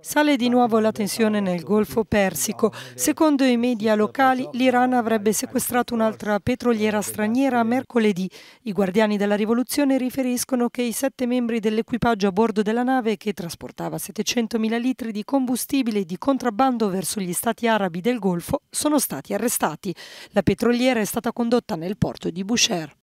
Sale di nuovo la tensione nel Golfo Persico. Secondo i media locali, l'Iran avrebbe sequestrato un'altra petroliera straniera mercoledì. I guardiani della rivoluzione riferiscono che i sette membri dell'equipaggio a bordo della nave, che trasportava 700.000 litri di combustibile di contrabbando verso gli stati arabi del Golfo, sono stati arrestati. La petroliera è stata condotta nel porto di Boucher.